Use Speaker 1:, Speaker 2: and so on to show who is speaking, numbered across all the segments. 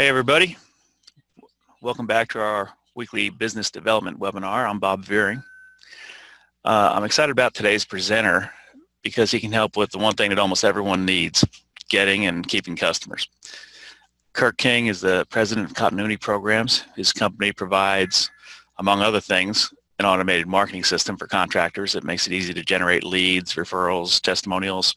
Speaker 1: Hey everybody, welcome back to our weekly business development webinar. I'm Bob Veering. Uh, I'm excited about today's presenter because he can help with the one thing that almost everyone needs, getting and keeping customers. Kirk King is the president of Continuity Programs. His company provides, among other things, an automated marketing system for contractors that makes it easy to generate leads, referrals, testimonials.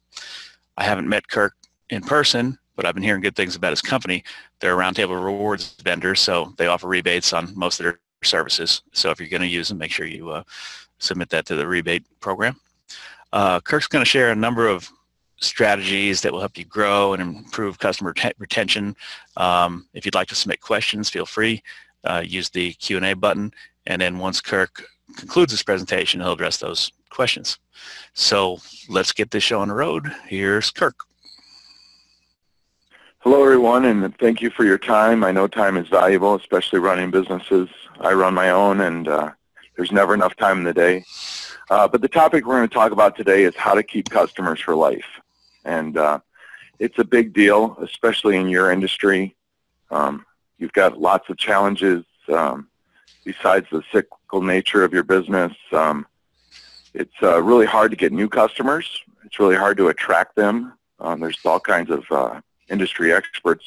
Speaker 1: I haven't met Kirk in person, but I've been hearing good things about his company. They're a Roundtable Rewards vendor, so they offer rebates on most of their services. So if you're going to use them, make sure you uh, submit that to the rebate program. Uh, Kirk's going to share a number of strategies that will help you grow and improve customer retention. Um, if you'd like to submit questions, feel free. Uh, use the Q&A button, and then once Kirk concludes his presentation, he'll address those questions. So let's get this show on the road. Here's Kirk.
Speaker 2: Hello, everyone, and thank you for your time. I know time is valuable, especially running businesses. I run my own, and uh, there's never enough time in the day. Uh, but the topic we're going to talk about today is how to keep customers for life. And uh, it's a big deal, especially in your industry. Um, you've got lots of challenges um, besides the cyclical nature of your business. Um, it's uh, really hard to get new customers. It's really hard to attract them. Um, there's all kinds of uh, industry experts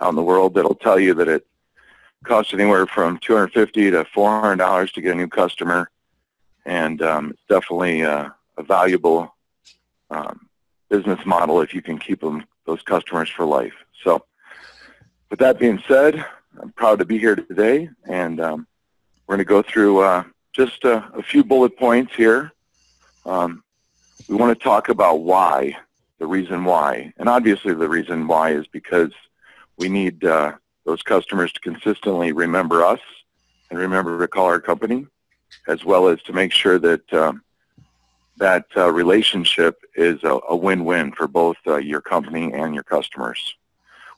Speaker 2: out in the world that'll tell you that it costs anywhere from 250 to 400 dollars to get a new customer, and um, it's definitely uh, a valuable um, business model if you can keep them those customers for life. So, with that being said, I'm proud to be here today, and um, we're going to go through uh, just a, a, few bullet points here. Um, we want to talk about why the reason why. And obviously the reason why is because we need uh, those customers to consistently remember us and remember to call our company, as well as to make sure that um, that uh, relationship is a, a, win-win for both uh, your company and your customers.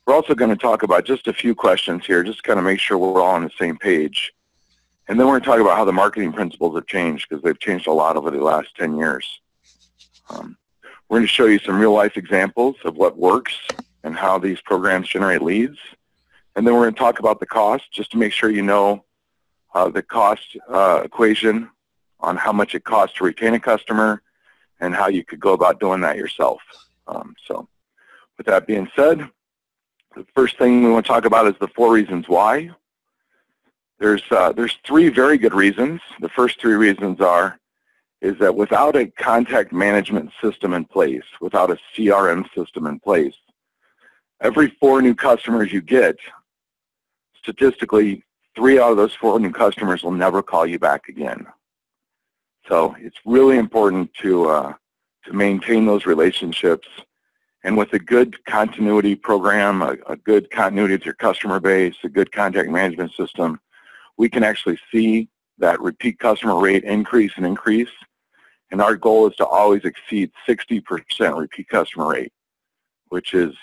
Speaker 2: We're also going to talk about just a few questions here, just kind of make sure we're all on the same page. And then we're going to talk about how the marketing principles have changed because they've changed a lot over the last 10 years. Um, we're going to show you some real-life examples of what works and how these programs generate leads. And then we're going to talk about the cost just to make sure you know uh, the cost uh, equation on how much it costs to retain a customer and how you could go about doing that yourself. Um, so with that being said, the first thing we want to talk about is the four reasons why. There's, uh, there's three very good reasons. The first three reasons are is that without a contact management system in place, without a CRM system in place, every four new customers you get, statistically, three out of those four new customers will never call you back again. So it's really important to, uh, to maintain those relationships. And with a good continuity program, a, a good continuity to your customer base, a good contact management system, we can actually see that repeat customer rate increase and increase and our goal is to always exceed 60% repeat customer rate, which is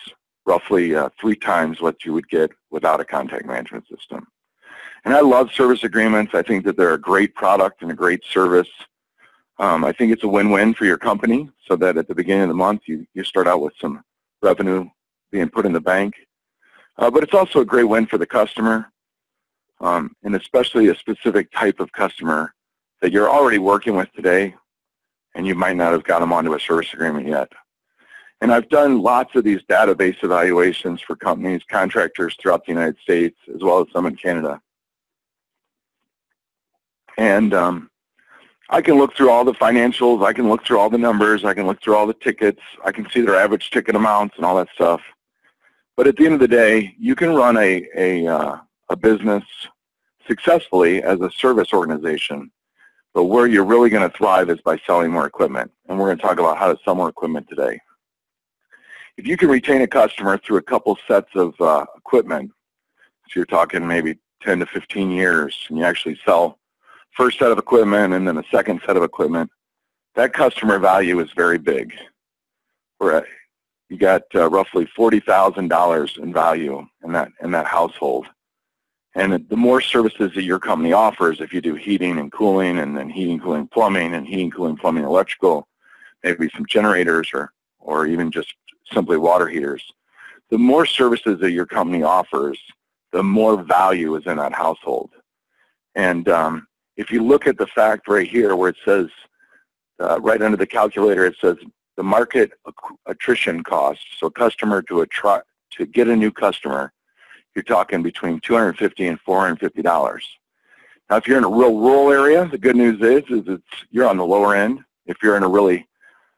Speaker 2: roughly uh, three times what you would get without a contact management system. And I love service agreements. I think that they're a great product and a great service. Um, I think it's a win-win for your company so that at the beginning of the month you, you start out with some revenue being put in the bank. Uh, but it's also a great win for the customer um, and especially a specific type of customer that you're already working with today and you might not have got them onto a service agreement yet. And I've done lots of these database evaluations for companies, contractors throughout the United States, as well as some in Canada. And um, I can look through all the financials, I can look through all the numbers, I can look through all the tickets, I can see their average ticket amounts and all that stuff. But at the end of the day, you can run a, a, uh, a business successfully as a service organization but where you're really going to thrive is by selling more equipment. And we're going to talk about how to sell more equipment today. If you can retain a customer through a couple sets of uh, equipment, so you're talking maybe 10 to 15 years, and you actually sell first set of equipment and then a second set of equipment, that customer value is very big. Where you got uh, roughly $40,000 in value in that in that household. And the more services that your company offers, if you do heating and cooling and then heating, cooling, plumbing and heating, cooling, plumbing, electrical, maybe some generators or, or even just simply water heaters, the more services that your company offers, the more value is in that household. And um, if you look at the fact right here where it says, uh, right under the calculator, it says the market attrition cost, so customer to attract, to get a new customer, you're talking between 250 and 450 dollars. Now, if you're in a real rural area, the good news is, is it's you're on the lower end. If you're in a really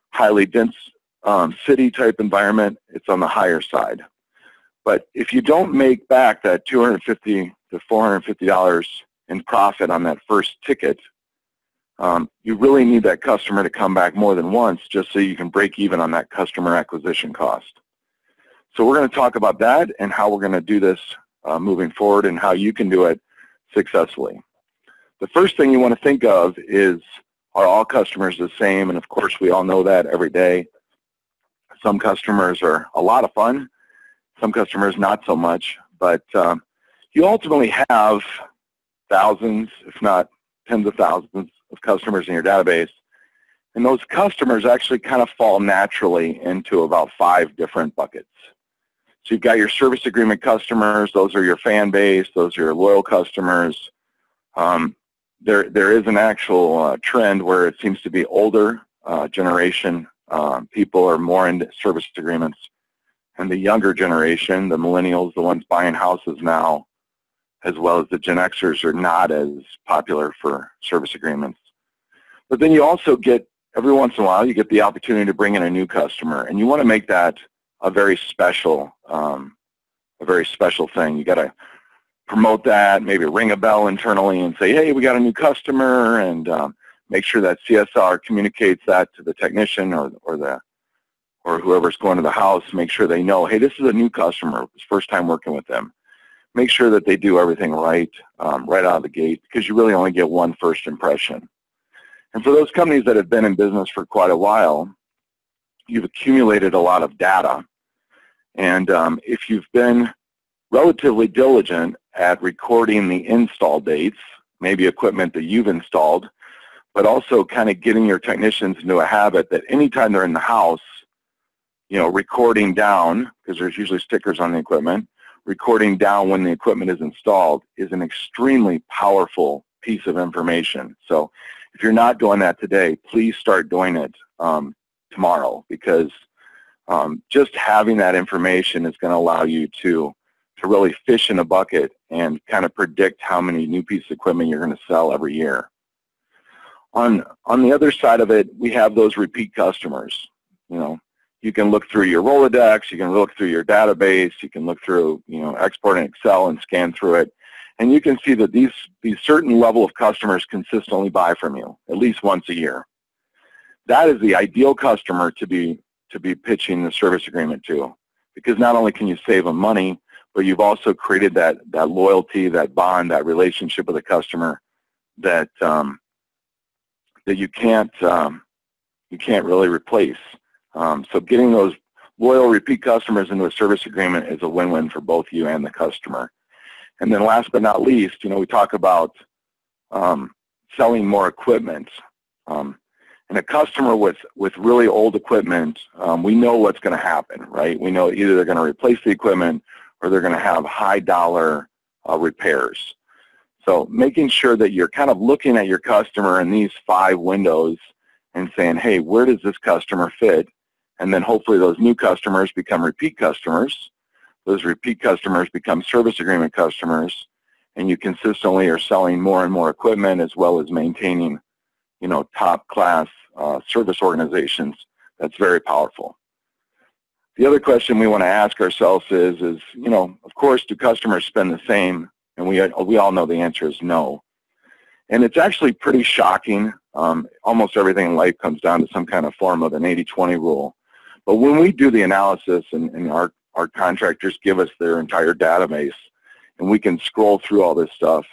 Speaker 2: highly dense um, city type environment, it's on the higher side. But if you don't make back that 250 to 450 dollars in profit on that first ticket, um, you really need that customer to come back more than once just so you can break even on that customer acquisition cost. So we're going to talk about that and how we're going to do this uh, moving forward and how you can do it successfully. The first thing you want to think of is, are all customers the same? And of course, we all know that every day. Some customers are a lot of fun. Some customers not so much. But um, you ultimately have thousands, if not tens of thousands of customers in your database. And those customers actually kind of fall naturally into about five different buckets. So you've got your service agreement customers. Those are your fan base. Those are your loyal customers. Um, there, there is an actual uh, trend where it seems to be older uh, generation uh, people are more into service agreements. And the younger generation, the millennials, the ones buying houses now, as well as the Gen Xers are not as popular for service agreements. But then you also get, every once in a while, you get the opportunity to bring in a new customer. And you want to make that a very special, um, a very special thing. You got to promote that, maybe ring a bell internally and say, hey, we got a new customer, and um, make sure that CSR communicates that to the technician or, or the or whoever's going to the house, make sure they know, hey, this is a new customer. It's first time working with them. Make sure that they do everything right, um, right out of the gate, because you really only get one first impression. And for those companies that have been in business for quite a while, you've accumulated a lot of data. And um, if you've been relatively diligent at recording the install dates, maybe equipment that you've installed, but also kind of getting your technicians into a habit that anytime they're in the house, you know, recording down, because there's usually stickers on the equipment, recording down when the equipment is installed is an extremely powerful piece of information. So if you're not doing that today, please start doing it um, tomorrow because um, just having that information is going to allow you to to really fish in a bucket and kind of predict how many new pieces of equipment you're going to sell every year. On on the other side of it, we have those repeat customers. You know, you can look through your Rolodex, you can look through your database, you can look through, you know, export in Excel and scan through it. And you can see that these, these certain level of customers consistently buy from you at least once a year. That is the ideal customer to be, to be pitching the service agreement to because not only can you save them money, but you've also created that, that loyalty, that bond, that relationship with the customer that, um, that you can't, um, you can't really replace. Um, so getting those loyal repeat customers into a service agreement is a win-win for both you and the customer. And then last but not least, you know, we talk about um, selling more equipment. Um, and a customer with, with really old equipment, um, we know what's going to happen, right? We know either they're going to replace the equipment or they're going to have high dollar uh, repairs. So making sure that you're kind of looking at your customer in these five windows and saying, hey, where does this customer fit? And then hopefully those new customers become repeat customers. Those repeat customers become service agreement customers. And you consistently are selling more and more equipment as well as maintaining, you know, top class uh, service organizations. That's very powerful. The other question we want to ask ourselves is, is, you know, of course, do customers spend the same? And we, we all know the answer is no. And it's actually pretty shocking. Um, almost everything in life comes down to some kind of form of an 80-20 rule. But when we do the analysis and, and our, our contractors give us their entire database and we can scroll through all this stuff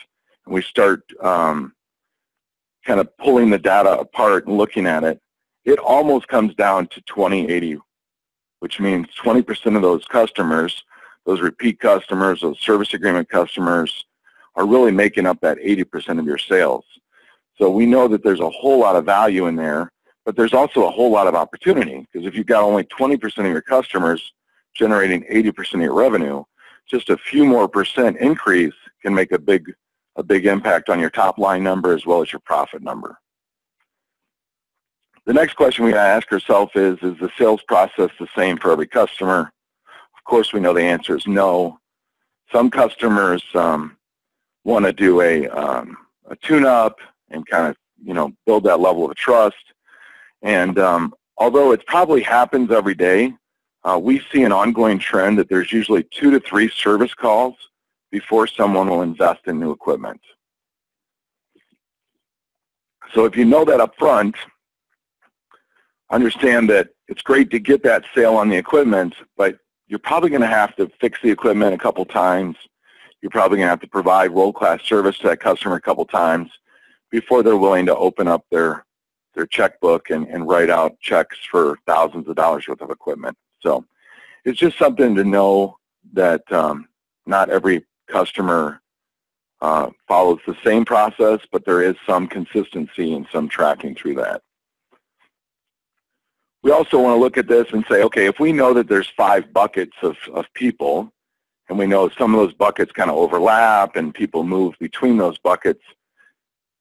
Speaker 2: and we start um, kind of pulling the data apart and looking at it, it almost comes down to 20-80, which means 20% of those customers, those repeat customers, those service agreement customers, are really making up that 80% of your sales. So we know that there's a whole lot of value in there but there's also a whole lot of opportunity because if you've got only 20% of your customers generating 80% of your revenue, just a few more percent increase can make a big a big impact on your top line number as well as your profit number. The next question we ask ourselves is, is the sales process the same for every customer? Of course, we know the answer is no. Some customers um, want to do a, um, a tune-up and kind of, you know, build that level of trust. And um, although it probably happens every day, uh, we see an ongoing trend that there's usually two to three service calls before someone will invest in new equipment. So if you know that up front, understand that it's great to get that sale on the equipment, but you're probably going to have to fix the equipment a couple times. You're probably going to have to provide world-class service to that customer a couple times before they're willing to open up their their checkbook and, and write out checks for thousands of dollars worth of equipment. So it's just something to know that um, not every customer uh, follows the same process, but there is some consistency and some tracking through that. We also want to look at this and say, okay, if we know that there's five buckets of, of people, and we know some of those buckets kind of overlap and people move between those buckets,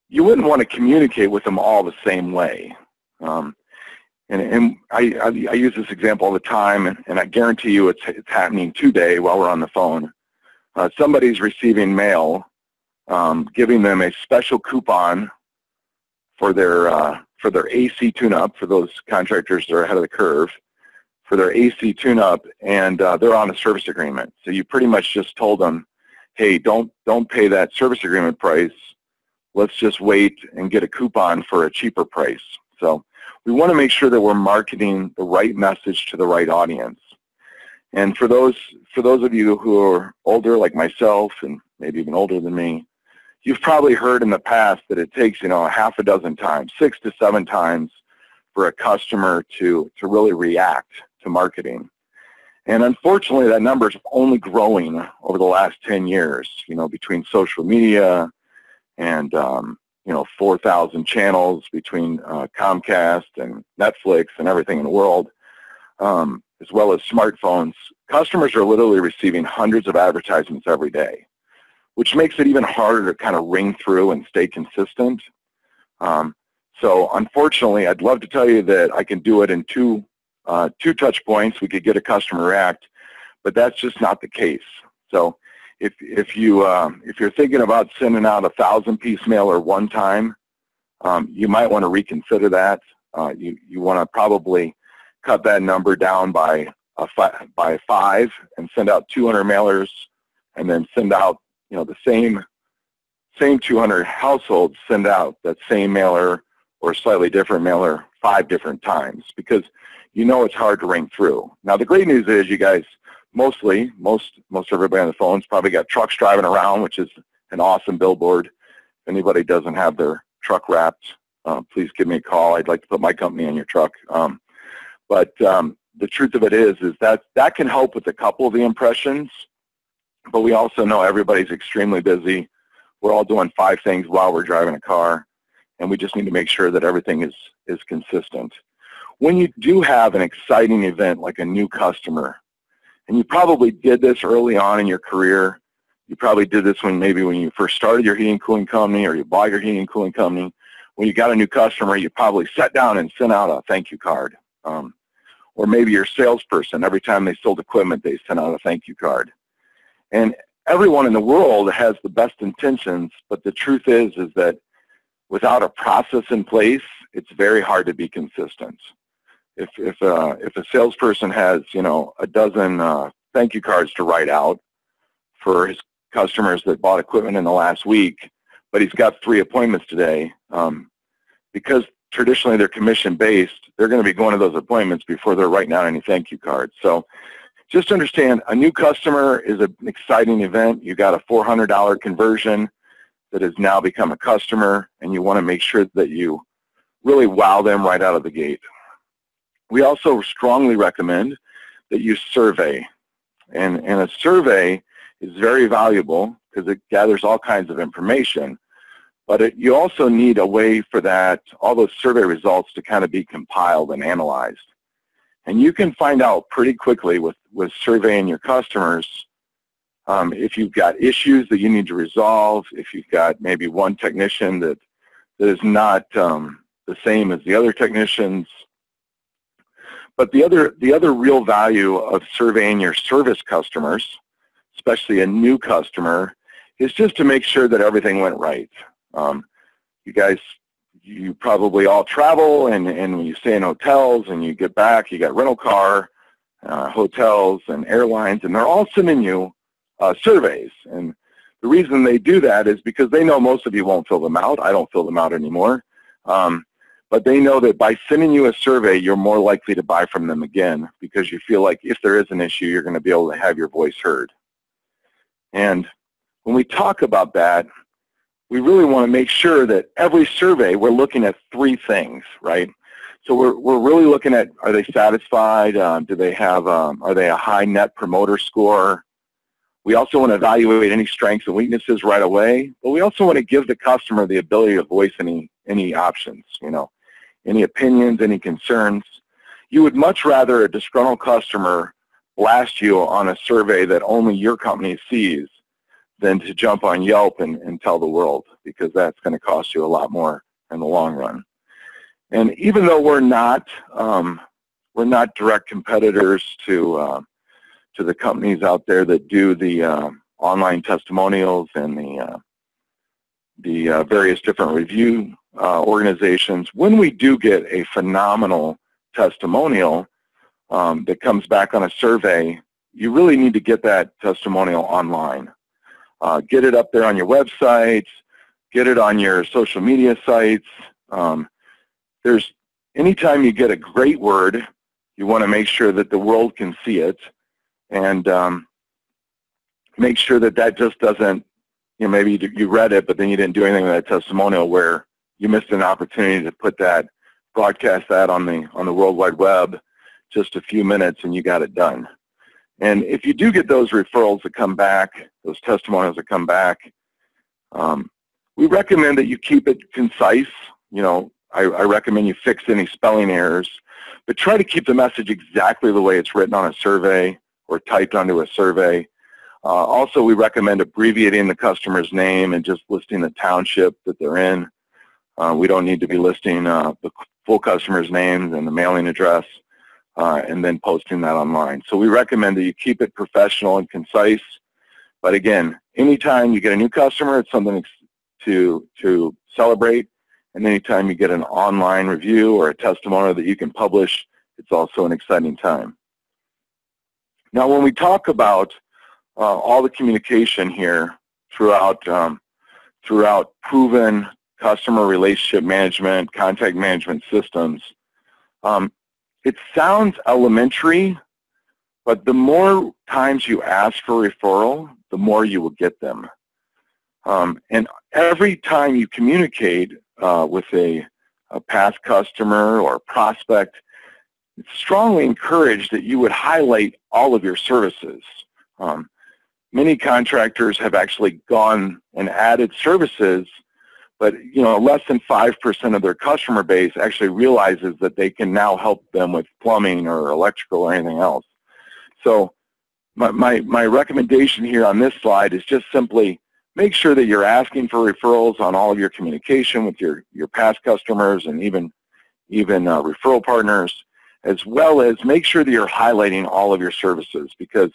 Speaker 2: you wouldn't want to communicate with them all the same way. Um, and, and I, I, I, use this example all the time, and, and I guarantee you it's, it's happening today while we're on the phone. Uh, somebody's receiving mail um, giving them a special coupon for their uh, for their AC tune-up for those contractors that are ahead of the curve for their AC tune-up, and uh, they're on a service agreement. So you pretty much just told them, hey, don't don't pay that service agreement price. Let's just wait and get a coupon for a cheaper price. So we want to make sure that we're marketing the right message to the right audience. And for those for those of you who are older, like myself, and maybe even older than me, you've probably heard in the past that it takes you know a half a dozen times, six to seven times, for a customer to to really react to marketing. And unfortunately, that number is only growing over the last 10 years. You know, between social media and um, you know 4,000 channels between uh, Comcast and Netflix and everything in the world, um, as well as smartphones, customers are literally receiving hundreds of advertisements every day, which makes it even harder to kind of ring through and stay consistent. Um, so unfortunately, I'd love to tell you that I can do it in two uh, two touch points. We could get a customer react, but that's just not the case. So if if you um, if you're thinking about sending out a thousand piece mailer one time, um, you might want to reconsider that. Uh, you you want to probably cut that number down by a fi- by five and send out 200 mailers, and then send out you know the same same 200 households send out that same mailer or slightly different mailer five different times because you know it's hard to ring through. Now the great news is you guys mostly, most, most everybody on the phone's probably got trucks driving around, which is an awesome billboard. If anybody doesn't have their truck wrapped, uh, please give me a call. I'd like to put my company on your truck. Um, but um, the truth of it is, is that that can help with a couple of the impressions, but we also know everybody's extremely busy. We're all doing five things while we're driving a car, and we just need to make sure that everything is, is consistent. When you do have an exciting event like a new customer and you probably did this early on in your career. You probably did this when maybe when you first started your heating and cooling company or you bought your heating and cooling company. When you got a new customer, you probably sat down and sent out a thank you card. Um, or maybe your salesperson, every time they sold equipment, they sent out a thank you card. And everyone in the world has the best intentions, but the truth is, is that without a process in place, it's very hard to be consistent if if uh, if a salesperson has you know a dozen uh, thank you cards to write out for his customers that bought equipment in the last week, but he's got three appointments today, um, because traditionally they're commission based, they're going to be going to those appointments before they're writing out any thank you cards. So just understand a new customer is an exciting event. You got a $400 conversion that has now become a customer, and you want to make sure that you really wow them right out of the gate. We also strongly recommend that you survey. And, and a survey is very valuable because it gathers all kinds of information. But it, you also need a way for that, all those survey results to kind of be compiled and analyzed. And you can find out pretty quickly with, with surveying your customers Um, if you've got issues that you need to resolve, if you've got maybe one technician that, that is not um, the same as the other technicians. But the other, the other real value of surveying your service customers, especially a new customer, is just to make sure that everything went right. Um, you guys, you probably all travel, and, and you stay in hotels and you get back, you got rental car, uh, hotels, and airlines, and they're all sending you uh, surveys. And the reason they do that is because they know most of you won't fill them out. I don't fill them out anymore. Um, but they know that by sending you a survey, you're more likely to buy from them again because you feel like if there is an issue, you're going to be able to have your voice heard. And when we talk about that, we really want to make sure that every survey we're looking at three things, right? So we're, we're really looking at are they satisfied? Um, do they have, um, are they a high net promoter score? We also want to evaluate any strengths and weaknesses right away, but we also want to give the customer the ability to voice any, any options, you know, any opinions, any concerns. You would much rather a disgruntled customer blast you on a survey that only your company sees than to jump on Yelp and, and tell the world because that's going to cost you a lot more in the long run. And even though we're not um, we're not direct competitors to uh, to the companies out there that do the uh, online testimonials and the uh, the uh, various different review uh, organizations, when we do get a phenomenal testimonial um, that comes back on a survey, you really need to get that testimonial online. Uh, get it up there on your website, get it on your social media sites. Um, there's anytime you get a great word, you want to make sure that the world can see it and um, make sure that that just doesn't, you know, maybe you read it, but then you didn't do anything with that testimonial where you missed an opportunity to put that, broadcast that on the, on the World Wide Web just a few minutes and you got it done. And if you do get those referrals that come back, those testimonials that come back, um, we recommend that you keep it concise. You know, I, I, recommend you fix any spelling errors, but try to keep the message exactly the way it's written on a survey or typed onto a survey. Uh, also, we recommend abbreviating the customer's name and just listing the township that they're in. Uh, we don't need to be listing uh, the full customer's name and the mailing address uh, and then posting that online. So we recommend that you keep it professional and concise. But again, anytime you get a new customer, it's something to, to celebrate. And anytime you get an online review or a testimonial that you can publish, it's also an exciting time. Now, when we talk about uh, all the communication here throughout, um, throughout proven customer relationship management, contact management systems, um, it sounds elementary, but the more times you ask for referral, the more you will get them. Um, and every time you communicate uh, with a, a past customer or prospect, it's strongly encouraged that you would highlight all of your services. Um, many contractors have actually gone and added services but you know, less than 5% of their customer base actually realizes that they can now help them with plumbing or electrical or anything else. So my, my, my recommendation here on this slide is just simply make sure that you're asking for referrals on all of your communication with your, your past customers and even, even uh, referral partners, as well as make sure that you're highlighting all of your services because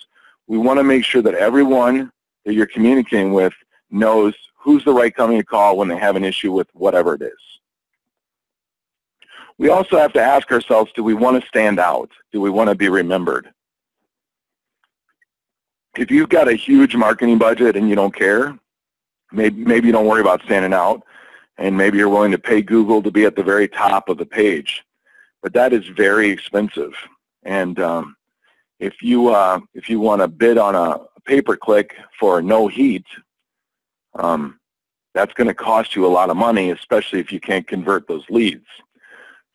Speaker 2: we want to make sure that everyone that you're communicating with knows who's the right company to call when they have an issue with whatever it is. We also have to ask ourselves, do we want to stand out? Do we want to be remembered? If you've got a huge marketing budget and you don't care, maybe, maybe you don't worry about standing out, and maybe you're willing to pay Google to be at the very top of the page. But that is very expensive. And um, if you uh, if you want to bid on a pay-per-click for no heat, um, that's going to cost you a lot of money, especially if you can't convert those leads.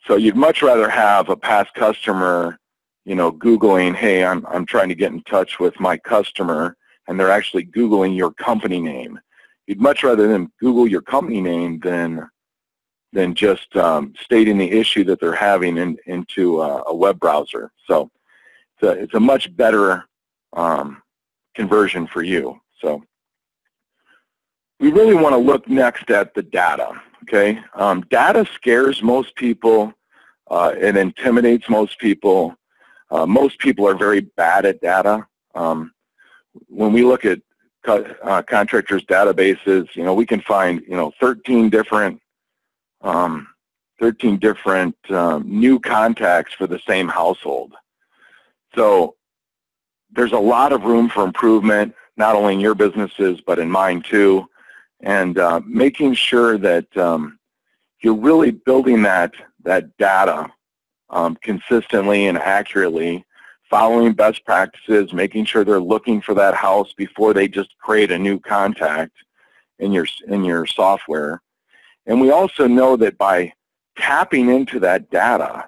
Speaker 2: So you'd much rather have a past customer, you know, Googling, hey, I'm, I'm trying to get in touch with my customer, and they're actually Googling your company name. You'd much rather them Google your company name than than just um, stating the issue that they're having in, into a, a web browser. So it's a, it's a much better um, conversion for you. So we really want to look next at the data. Okay, um, data scares most people. Uh, it intimidates most people. Uh, most people are very bad at data. Um, when we look at uh, contractors' databases, you know, we can find, you know, 13 different, um, 13 different um, new contacts for the same household. So there's a lot of room for improvement, not only in your businesses, but in mine too. And uh, making sure that um, you're really building that, that data um, consistently and accurately, following best practices, making sure they're looking for that house before they just create a new contact in your, in your software. And we also know that by tapping into that data,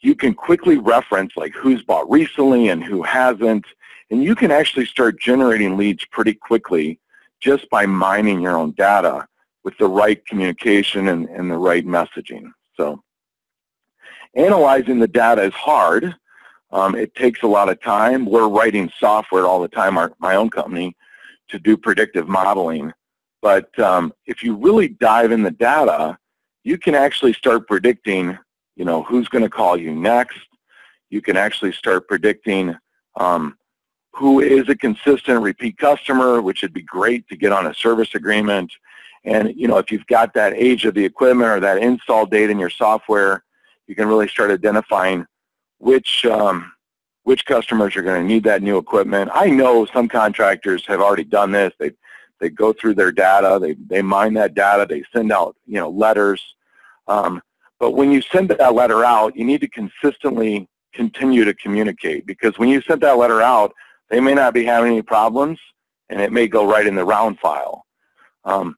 Speaker 2: you can quickly reference like who's bought recently and who hasn't, and you can actually start generating leads pretty quickly just by mining your own data with the right communication and, and the right messaging. So analyzing the data is hard. Um, it takes a lot of time. We're writing software all the time, our, my own company, to do predictive modeling. But um, if you really dive in the data, you can actually start predicting you know, who's going to call you next. You can actually start predicting um, who is a consistent repeat customer, which would be great to get on a service agreement. And, you know, if you've got that age of the equipment or that install date in your software, you can really start identifying which, um, which customers are going to need that new equipment. I know some contractors have already done this. They, they go through their data, they, they mine that data, they send out, you know, letters. Um, but when you send that letter out, you need to consistently continue to communicate because when you send that letter out, they may not be having any problems and it may go right in the round file. Um,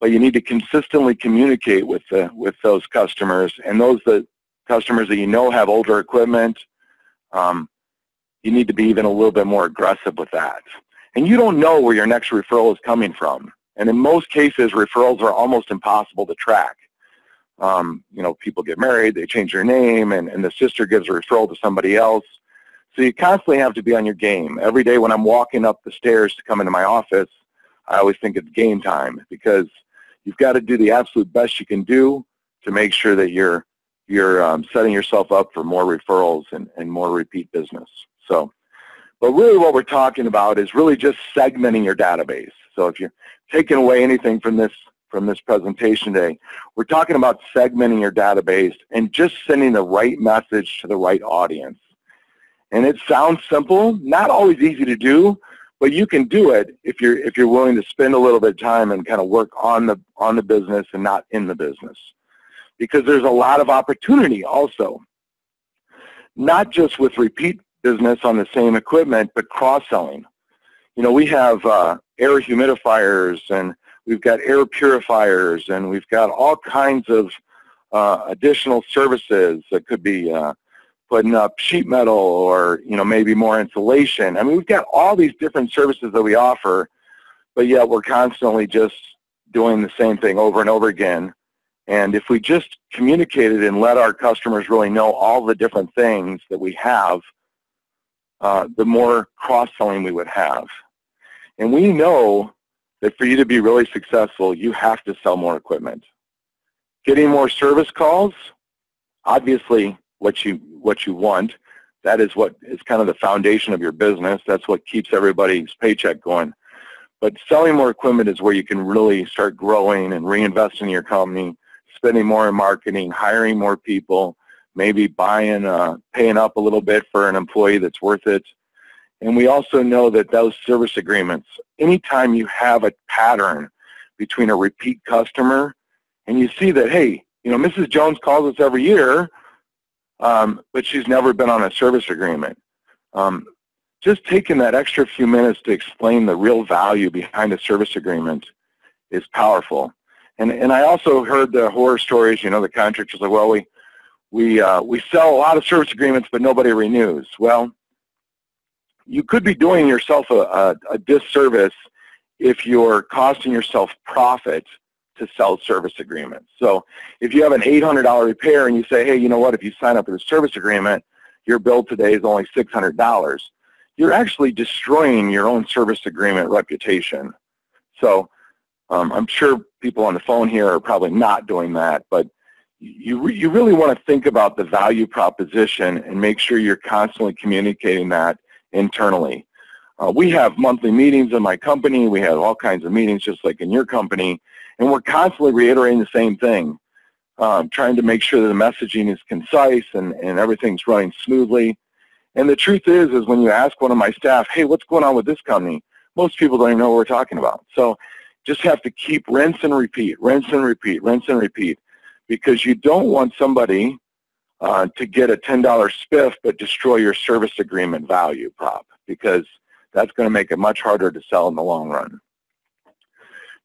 Speaker 2: but you need to consistently communicate with the, with those customers and those that customers that you know have older equipment. Um, you need to be even a little bit more aggressive with that. And you don't know where your next referral is coming from. And in most cases, referrals are almost impossible to track um, you know, people get married, they change their name, and, and the sister gives a referral to somebody else. So you constantly have to be on your game. Every day when I'm walking up the stairs to come into my office, I always think it's game time because you've got to do the absolute best you can do to make sure that you're you're um, setting yourself up for more referrals and, and more repeat business. So, but really what we're talking about is really just segmenting your database. So if you're taking away anything from this from this presentation today. We're talking about segmenting your database and just sending the right message to the right audience. And it sounds simple, not always easy to do, but you can do it if you're if you're willing to spend a little bit of time and kind of work on the on the business and not in the business. Because there's a lot of opportunity also. Not just with repeat business on the same equipment, but cross-selling. You know, we have uh, air humidifiers and We've got air purifiers, and we've got all kinds of uh, additional services that could be uh, putting up sheet metal or you know maybe more insulation. I mean, we've got all these different services that we offer, but yet we're constantly just doing the same thing over and over again. And if we just communicated and let our customers really know all the different things that we have, uh, the more cross-selling we would have. And we know that for you to be really successful, you have to sell more equipment. Getting more service calls, obviously what you, what you want. That is what is kind of the foundation of your business. That's what keeps everybody's paycheck going. But selling more equipment is where you can really start growing and reinvesting in your company, spending more in marketing, hiring more people, maybe buying, uh, paying up a little bit for an employee that's worth it. And we also know that those service agreements, anytime you have a pattern between a repeat customer and you see that, hey, you know, Mrs. Jones calls us every year, um, but she's never been on a service agreement. Um, just taking that extra few minutes to explain the real value behind a service agreement is powerful. And, and I also heard the horror stories, you know, the contractors like, well, we, we, uh, we sell a lot of service agreements, but nobody renews. Well, you could be doing yourself a, a, a disservice if you're costing yourself profit to sell service agreements. So if you have an $800 repair and you say, hey, you know what, if you sign up for the service agreement, your bill today is only $600. you're actually destroying your own service agreement reputation. So um, I'm sure people on the phone here are probably not doing that, but you, re you really want to think about the value proposition and make sure you're constantly communicating that internally. Uh, we have monthly meetings in my company. We have all kinds of meetings just like in your company. And we're constantly reiterating the same thing, um, trying to make sure that the messaging is concise and, and everything's running smoothly. And the truth is, is when you ask one of my staff, hey, what's going on with this company? Most people don't even know what we're talking about. So just have to keep rinse and repeat, rinse and repeat, rinse and repeat, because you don't want somebody uh, to get a $10 spiff but destroy your service agreement value prop because that's going to make it much harder to sell in the long run.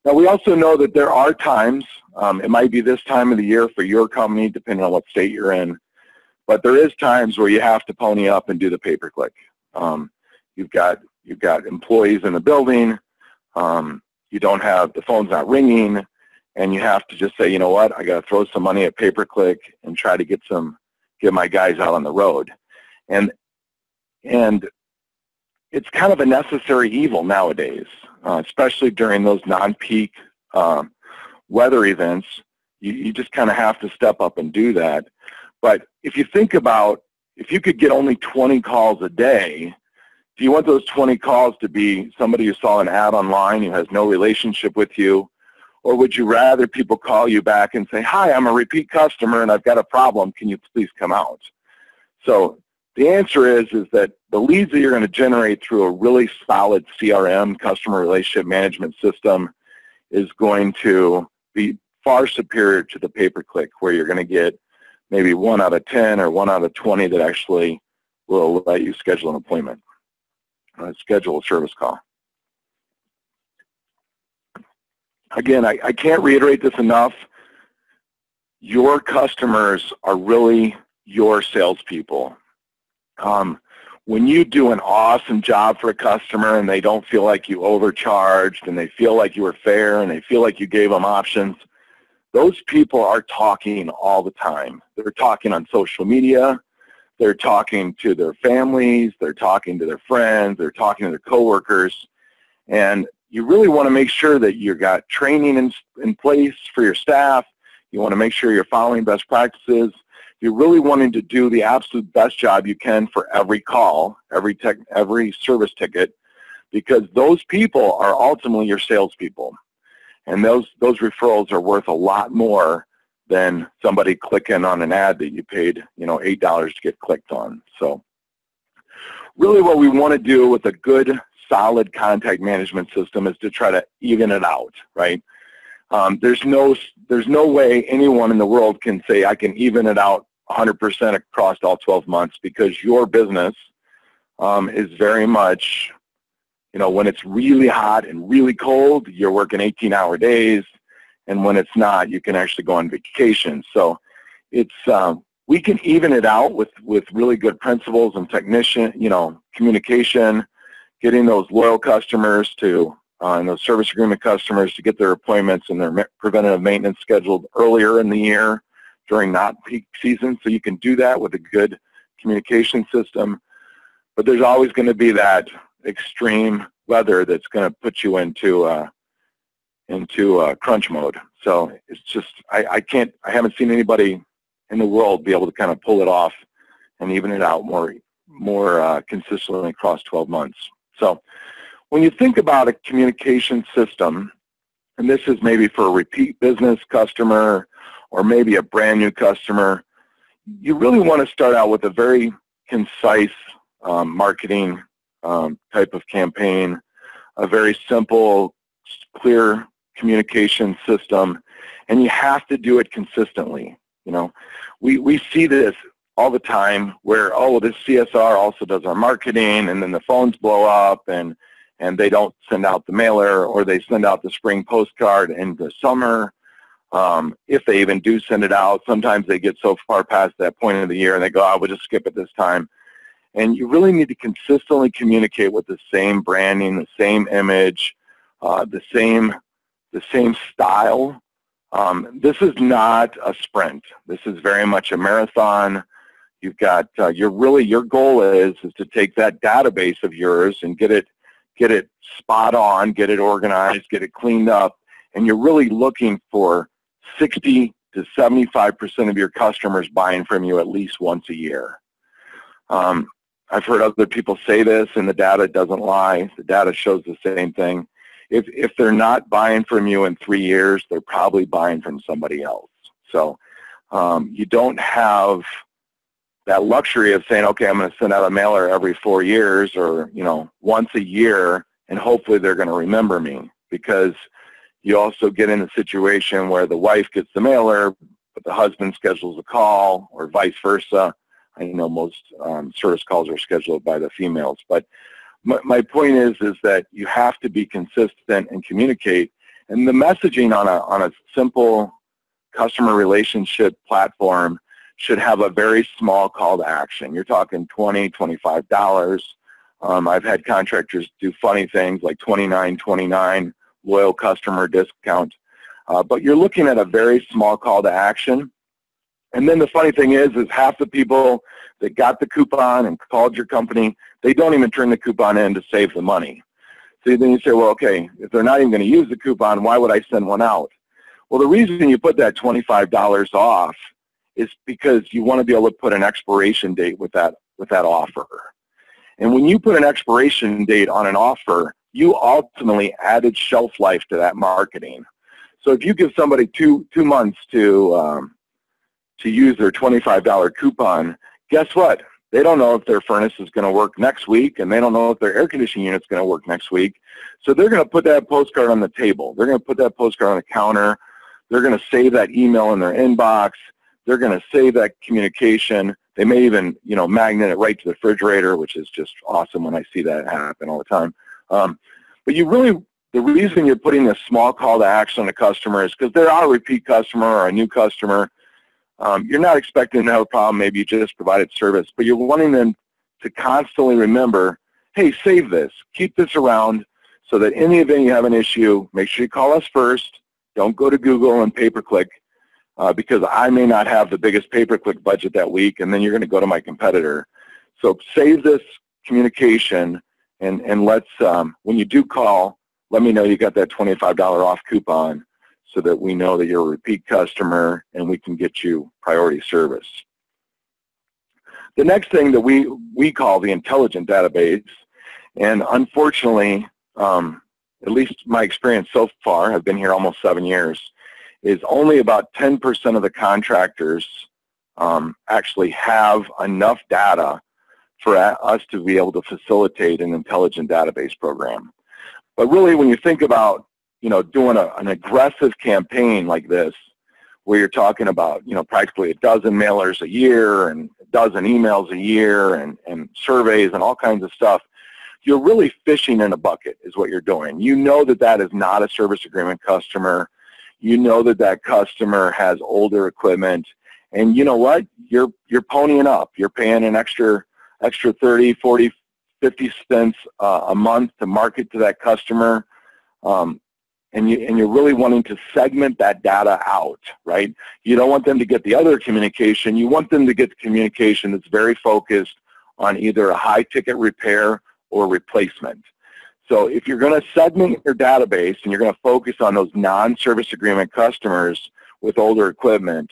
Speaker 2: Now we also know that there are times, um, it might be this time of the year for your company depending on what state you're in, but there is times where you have to pony up and do the pay-per-click. Um, you've got you've got employees in the building, um, you don't have the phone's not ringing, and you have to just say, you know what, I got to throw some money at pay-per-click and try to get some get my guys out on the road, and and it's kind of a necessary evil nowadays, uh, especially during those non-peak uh, weather events. You, you just kind of have to step up and do that. But if you think about, if you could get only 20 calls a day, do you want those 20 calls to be somebody who saw an ad online who has no relationship with you? Or would you rather people call you back and say, hi, I'm a repeat customer and I've got a problem. Can you please come out? So the answer is, is that the leads that you're going to generate through a really solid CRM, customer relationship management system, is going to be far superior to the pay-per-click where you're going to get maybe one out of 10 or one out of 20 that actually will let you schedule an appointment, uh, schedule a service call. Again, I, I can't reiterate this enough. Your customers are really your salespeople. Um, when you do an awesome job for a customer and they don't feel like you overcharged and they feel like you were fair and they feel like you gave them options, those people are talking all the time. They're talking on social media. They're talking to their families. They're talking to their friends. They're talking to their coworkers. And you really want to make sure that you've got training in, in place for your staff. You want to make sure you're following best practices you're really wanting to do the absolute best job you can for every call, every tech, every service ticket, because those people are ultimately your salespeople. And those, those referrals are worth a lot more than somebody clicking on an ad that you paid, you know, $8 to get clicked on. So really what we want to do with a good, solid contact management system is to try to even it out, right? Um, there's no there's no way anyone in the world can say I can even it out 100% across all 12 months because your business um, is very much, you know, when it's really hot and really cold, you're working 18-hour days, and when it's not, you can actually go on vacation. So it's um, we can even it out with with really good principles and technician, you know, communication, getting those loyal customers to uh, and those service agreement customers to get their appointments and their preventative maintenance scheduled earlier in the year during not peak season. So you can do that with a good communication system. But there's always going to be that extreme weather that's going to put you into uh, into uh, crunch mode. So it's just I, I can't I haven't seen anybody in the world be able to kind of pull it off and even it out more more uh, consistently across 12 months. So when you think about a communication system, and this is maybe for a repeat business customer or maybe a brand new customer, you really want to start out with a very concise um, marketing um, type of campaign, a very simple, clear communication system, and you have to do it consistently. You know, we, we see this all the time where, oh, this CSR also does our marketing, and then the phones blow up, and, and they don't send out the mailer, or they send out the spring postcard in the summer, um, if they even do send it out, sometimes they get so far past that point of the year and they go, I oh, will just skip it this time. And you really need to consistently communicate with the same branding, the same image, uh, the same the same style. Um, this is not a sprint. This is very much a marathon. You've got uh, your really your goal is is to take that database of yours and get it get it spot on, get it organized, get it cleaned up, and you're really looking for 60 to 75% of your customers buying from you at least once a year. Um, I've heard other people say this, and the data doesn't lie. The data shows the same thing. If, if they're not buying from you in three years, they're probably buying from somebody else. So um, you don't have that luxury of saying, okay, I'm going to send out a mailer every four years or, you know, once a year, and hopefully they're going to remember me because you also get in a situation where the wife gets the mailer, but the husband schedules a call or vice versa. I know most um, service calls are scheduled by the females, but my, my point is is that you have to be consistent and communicate. And the messaging on a on a simple customer relationship platform should have a very small call to action. You're talking 20 $25. Um, I've had contractors do funny things like 29 29 loyal customer discount. Uh, but you're looking at a very small call to action. And then the funny thing is, is half the people that got the coupon and called your company, they don't even turn the coupon in to save the money. So then you say, well, okay, if they're not even going to use the coupon, why would I send one out? Well, the reason you put that $25 off is because you want to be able to put an expiration date with that with that offer. And when you put an expiration date on an offer, you ultimately added shelf life to that marketing. So if you give somebody two two months to um, to use their $25 coupon, guess what? They don't know if their furnace is going to work next week, and they don't know if their air conditioning unit is going to work next week. So they're going to put that postcard on the table. They're going to put that postcard on the counter. They're going to save that email in their inbox. They're going to save that communication. They may even, you know, magnet it right to the refrigerator, which is just awesome when I see that happen all the time. Um, but you really, the reason you're putting a small call to action on a customer is because they're a repeat customer or a new customer. Um, you're not expecting to have a problem. Maybe you just provided service, but you're wanting them to constantly remember, hey, save this. Keep this around so that in the event you have an issue, make sure you call us first. Don't go to Google and pay-per-click uh, because I may not have the biggest pay-per-click budget that week, and then you're going to go to my competitor. So save this communication, and, and let's, um, when you do call, let me know you got that $25 off coupon so that we know that you're a repeat customer and we can get you priority service. The next thing that we, we call the intelligent database, and unfortunately, um, at least my experience so far, I've been here almost seven years, is only about 10% of the contractors um, actually have enough data for us to be able to facilitate an intelligent database program. But really, when you think about, you know, doing a, an aggressive campaign like this, where you're talking about, you know, practically a dozen mailers a year and a dozen emails a year and, and surveys and all kinds of stuff, you're really fishing in a bucket is what you're doing. You know that that is not a service agreement customer you know that that customer has older equipment and you know what you're you're ponying up you're paying an extra extra 30 40 50 cents uh, a month to market to that customer. Um, and you and you're really wanting to segment that data out right? You don't want them to get the other communication. You want them to get the communication that's very focused on either a high ticket repair or replacement. So if you're going to segment your database and you're going to focus on those non-service agreement customers with older equipment,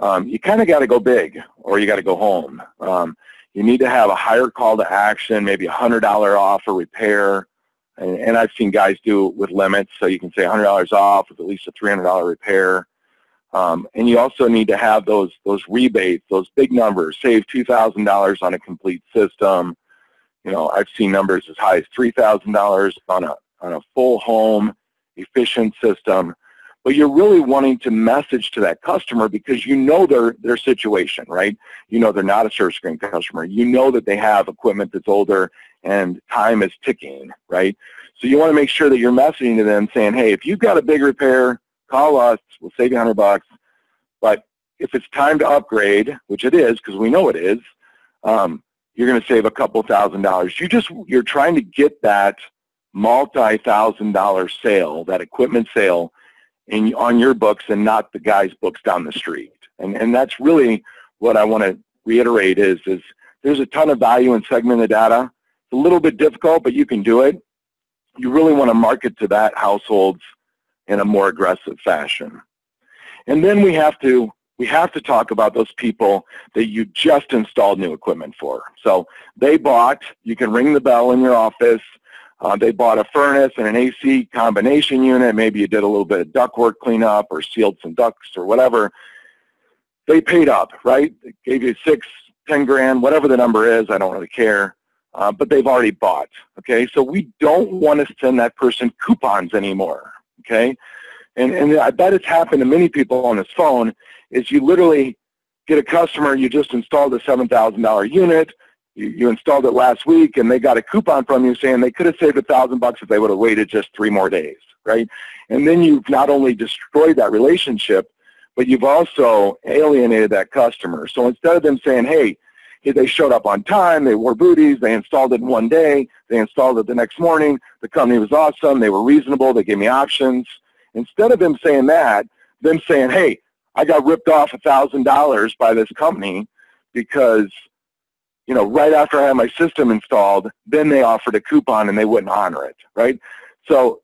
Speaker 2: um, you kind of got to go big or you got to go home. Um, you need to have a higher call to action, maybe a $100 off a repair. And, and I've seen guys do it with limits, so you can say $100 off with at least a $300 repair. Um, and you also need to have those those rebates, those big numbers. Save $2,000 on a complete system you know, I've seen numbers as high as $3,000 on a, on a full home efficient system. But you're really wanting to message to that customer because you know their, their situation, right? You know they're not a service screen customer. You know that they have equipment that's older and time is ticking, right? So you want to make sure that you're messaging to them saying, hey, if you've got a big repair, call us. We'll save you 100 bucks. But if it's time to upgrade, which it is because we know it is, um, you're going to save a couple thousand dollars. You just you're trying to get that multi-thousand dollar sale, that equipment sale, in on your books and not the guy's books down the street. And and that's really what I want to reiterate is, is there's a ton of value in segmenting data. It's a little bit difficult, but you can do it. You really want to market to that households in a more aggressive fashion. And then we have to we have to talk about those people that you just installed new equipment for. So they bought, you can ring the bell in your office, uh, they bought a furnace and an AC combination unit, maybe you did a little bit of ductwork cleanup or sealed some ducts or whatever. They paid up, right? They gave you six, ten grand, whatever the number is, I don't really care. Uh, but they've already bought, okay? So we don't want to send that person coupons anymore, okay? and, and I bet it's happened to many people on this phone, is you literally get a customer, you just installed a $7,000 unit, you, you installed it last week, and they got a coupon from you saying they could have saved a thousand bucks if they would have waited just three more days, right? And then you've not only destroyed that relationship, but you've also alienated that customer. So instead of them saying, hey, they showed up on time, they wore booties, they installed it in one day, they installed it the next morning, the company was awesome, they were reasonable, they gave me options, Instead of them saying that, them saying, hey, I got ripped off a $1,000 by this company because, you know, right after I had my system installed, then they offered a coupon and they wouldn't honor it, right? So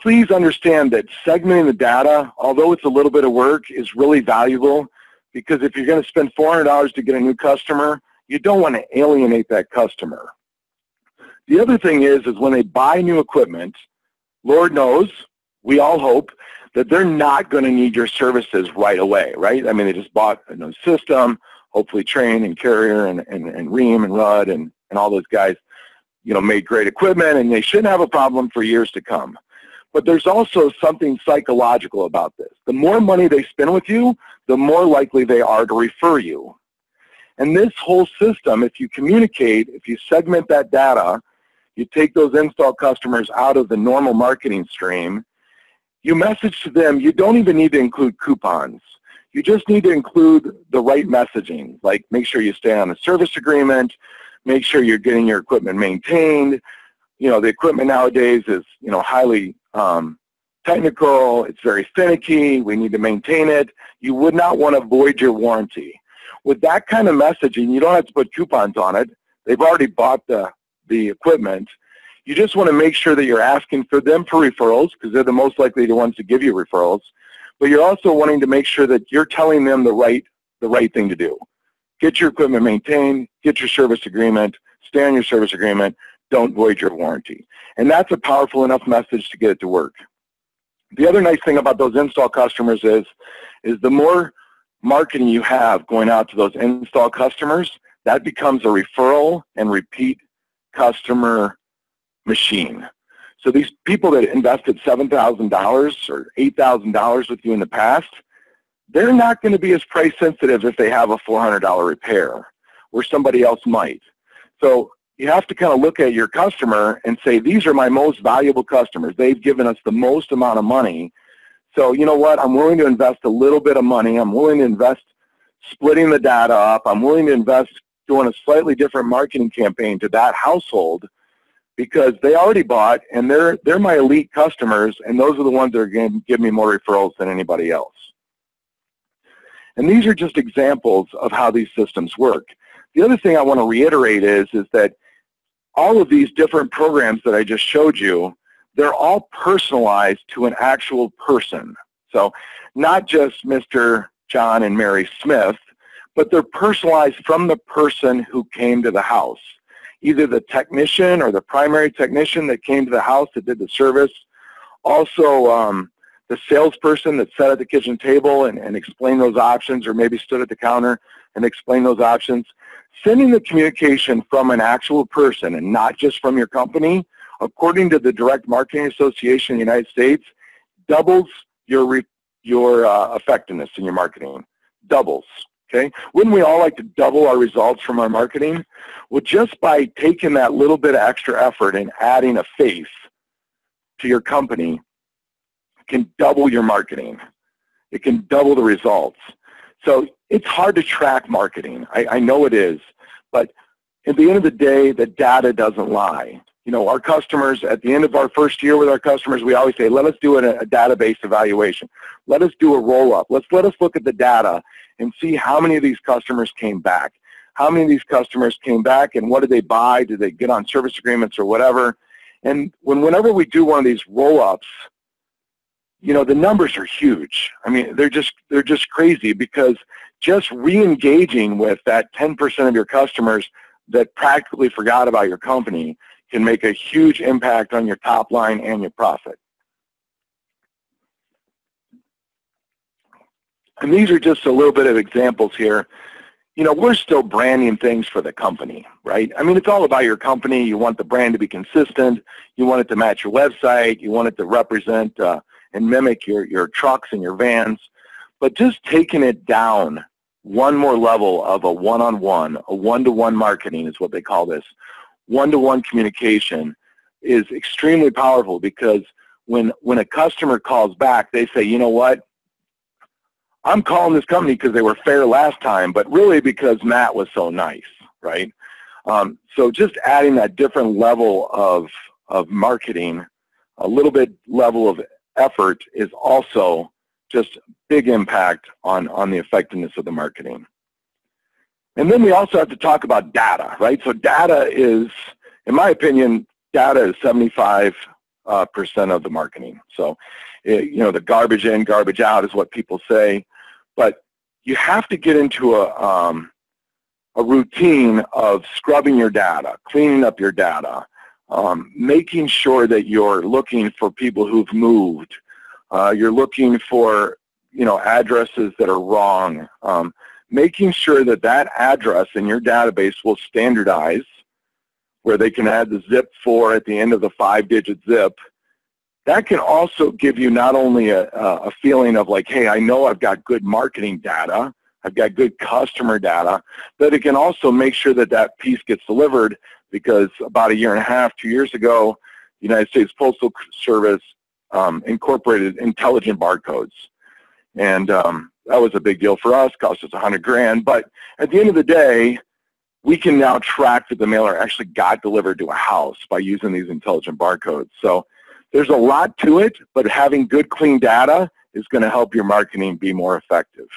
Speaker 2: please understand that segmenting the data, although it's a little bit of work, is really valuable because if you're going to spend $400 to get a new customer, you don't want to alienate that customer. The other thing is, is when they buy new equipment, Lord knows, we all hope that they're not going to need your services right away, right? I mean, they just bought a new system, hopefully Trane and Carrier and, and, and Rheem and Ruud and, and all those guys, you know, made great equipment and they shouldn't have a problem for years to come. But there's also something psychological about this. The more money they spend with you, the more likely they are to refer you. And this whole system, if you communicate, if you segment that data, you take those install customers out of the normal marketing stream you message to them, you don't even need to include coupons. You just need to include the right messaging, like make sure you stay on a service agreement, make sure you're getting your equipment maintained. You know, the equipment nowadays is, you know, highly um, technical, it's very finicky, we need to maintain it. You would not want to void your warranty. With that kind of messaging, you don't have to put coupons on it. They've already bought the, the equipment. You just want to make sure that you're asking for them for referrals because they're the most likely the ones to give you referrals. But you're also wanting to make sure that you're telling them the right, the right thing to do. Get your equipment maintained, get your service agreement, stay on your service agreement, don't void your warranty. And that's a powerful enough message to get it to work. The other nice thing about those install customers is, is the more marketing you have going out to those install customers, that becomes a referral and repeat customer machine. So these people that invested $7,000 or $8,000 with you in the past, they're not going to be as price sensitive if they have a $400 repair where somebody else might. So you have to kind of look at your customer and say, these are my most valuable customers. They've given us the most amount of money. So you know what? I'm willing to invest a little bit of money. I'm willing to invest splitting the data up. I'm willing to invest doing a slightly different marketing campaign to that household because they already bought and they're they're my elite customers and those are the ones that are going to give me more referrals than anybody else. And these are just examples of how these systems work. The other thing I want to reiterate is is that all of these different programs that I just showed you, they're all personalized to an actual person. So not just Mr. John and Mary Smith, but they're personalized from the person who came to the house either the technician or the primary technician that came to the house that did the service. Also, um, the salesperson that sat at the kitchen table and, and explained those options or maybe stood at the counter and explained those options. Sending the communication from an actual person and not just from your company, according to the Direct Marketing Association of the United States, doubles your, your uh, effectiveness in your marketing. Doubles. Okay? Wouldn't we all like to double our results from our marketing? Well, just by taking that little bit of extra effort and adding a face to your company can double your marketing. It can double the results. So it's hard to track marketing. I, I know it is. But at the end of the day, the data doesn't lie. You know, our customers, at the end of our first year with our customers, we always say, let us do a, a database evaluation. Let us do a roll-up. Let's let us look at the data and see how many of these customers came back. how many of these customers came back and what did they buy? Did they get on service agreements or whatever? And when whenever we do one of these roll-ups, you know, the numbers are huge. I mean, they're just they're just crazy because just re-engaging with that 10% of your customers that practically forgot about your company can make a huge impact on your top line and your profit. And these are just a little bit of examples here. You know, we're still branding things for the company, right? I mean, it's all about your company. You want the brand to be consistent. You want it to match your website. You want it to represent uh, and mimic your, your trucks and your vans. But just taking it down one more level of a one-on-one, a one-to-one marketing is what they call this. One-to-one communication is extremely powerful because when, when a customer calls back, they say, you know what, I'm calling this company because they were fair last time, but really because Matt was so nice, right? Um, so just adding that different level of, of marketing, a little bit level of effort is also just big impact on, on the effectiveness of the marketing. And then we also have to talk about data, right? So data is, in my opinion, data is 75 uh, percent of the marketing. So, it, you know, the garbage in, garbage out is what people say, but you have to get into a, um, a routine of scrubbing your data, cleaning up your data, um, making sure that you're looking for people who've moved, uh, you're looking for, you know, addresses that are wrong. Um, making sure that that address in your database will standardize where they can add the zip 4 at the end of the five-digit zip. That can also give you not only a, a feeling of like, hey, I know I've got good marketing data, I've got good customer data, but it can also make sure that that piece gets delivered because about a year and a half, two years ago, the United States Postal Service um, incorporated intelligent barcodes. And um, that was a big deal for us, cost us a hundred grand. But at the end of the day, we can now track that the mailer actually got delivered to a house by using these intelligent barcodes. So there's a lot to it, but having good, clean data is going to help your marketing be more effective.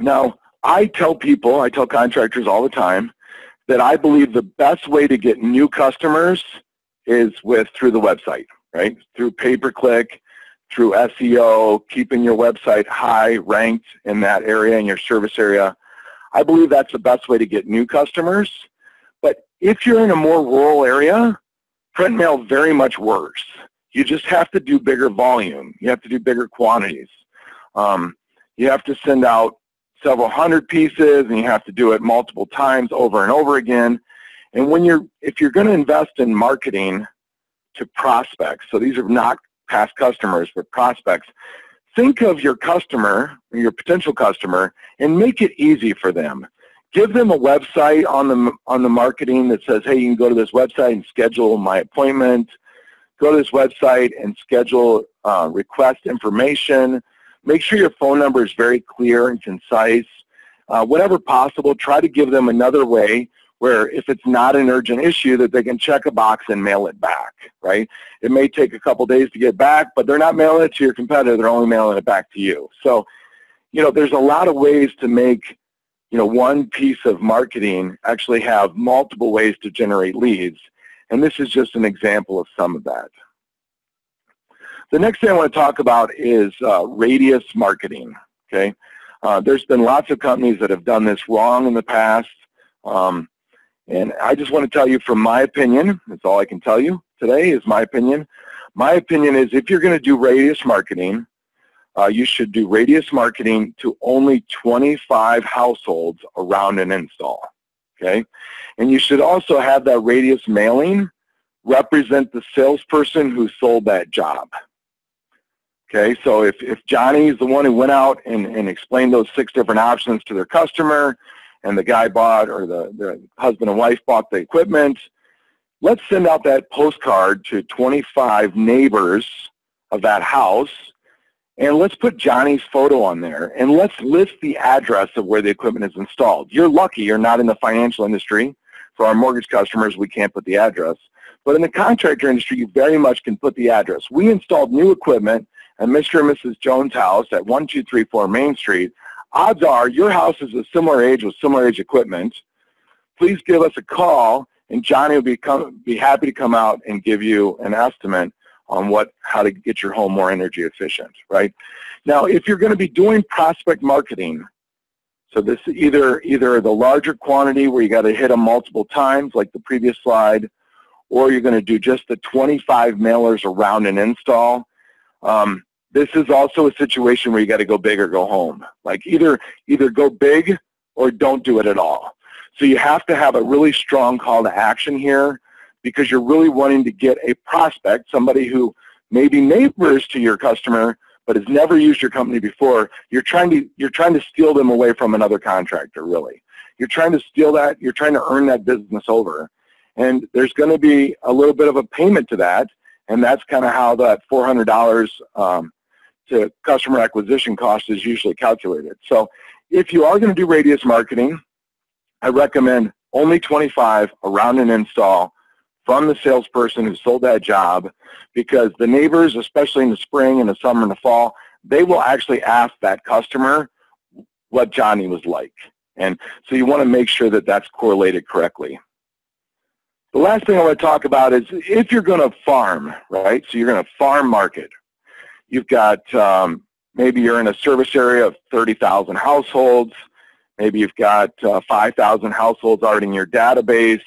Speaker 2: Now, I tell people, I tell contractors all the time, that I believe the best way to get new customers is with through the website right? Through pay-per-click, through SEO, keeping your website high ranked in that area, in your service area. I believe that's the best way to get new customers. But if you're in a more rural area, print mail very much works. You just have to do bigger volume. You have to do bigger quantities. Um, you have to send out several hundred pieces and you have to do it multiple times over and over again. And when you're, if you're going to invest in marketing, to prospects. So these are not past customers, but prospects. Think of your customer, your potential customer, and make it easy for them. Give them a website on the, on the marketing that says, hey, you can go to this website and schedule my appointment. Go to this website and schedule uh, request information. Make sure your phone number is very clear and concise. Uh, whenever possible, try to give them another way where if it's not an urgent issue that they can check a box and mail it back, right? It may take a couple days to get back, but they're not mailing it to your competitor, they're only mailing it back to you. So, you know, there's a lot of ways to make, you know, one piece of marketing actually have multiple ways to generate leads. And this is just an example of some of that. The next thing I want to talk about is uh, radius marketing, okay? Uh, there's been lots of companies that have done this wrong in the past. Um, and I just want to tell you from my opinion, that's all I can tell you today is my opinion. My opinion is if you're going to do radius marketing, uh, you should do radius marketing to only 25 households around an install. Okay? And you should also have that radius mailing represent the salesperson who sold that job. Okay, so if, if Johnny is the one who went out and, and explained those six different options to their customer, and the guy bought or the, the husband and wife bought the equipment. Let's send out that postcard to 25 neighbors of that house and let's put Johnny's photo on there and let's list the address of where the equipment is installed. You're lucky you're not in the financial industry. For our mortgage customers, we can't put the address. But in the contractor industry, you very much can put the address. We installed new equipment at Mr. and Mrs. Jones' house at 1234 Main Street odds are your house is a similar age with similar age equipment. Please give us a call, and Johnny will be, come, be happy to come out and give you an estimate on what how to get your home more energy efficient, right? Now, if you're going to be doing prospect marketing, so this is either either the larger quantity where you got to hit them multiple times, like the previous slide, or you're going to do just the 25 mailers around an install. Um, this is also a situation where you got to go big or go home. Like either either go big or don't do it at all. So you have to have a really strong call to action here because you're really wanting to get a prospect, somebody who may be neighbors to your customer but has never used your company before. You're trying to you're trying to steal them away from another contractor, really. You're trying to steal that. You're trying to earn that business over, and there's going to be a little bit of a payment to that, and that's kind of how that $400 um, to customer acquisition cost is usually calculated. So if you are going to do radius marketing, I recommend only 25 around an install from the salesperson who sold that job because the neighbors, especially in the spring and the summer and the fall, they will actually ask that customer what Johnny was like. And so you want to make sure that that's correlated correctly. The last thing I want to talk about is if you're going to farm, right? So you're going to farm market. You've got um, maybe you're in a service area of 30,000 households. Maybe you've got uh, 5,000 households already in your database.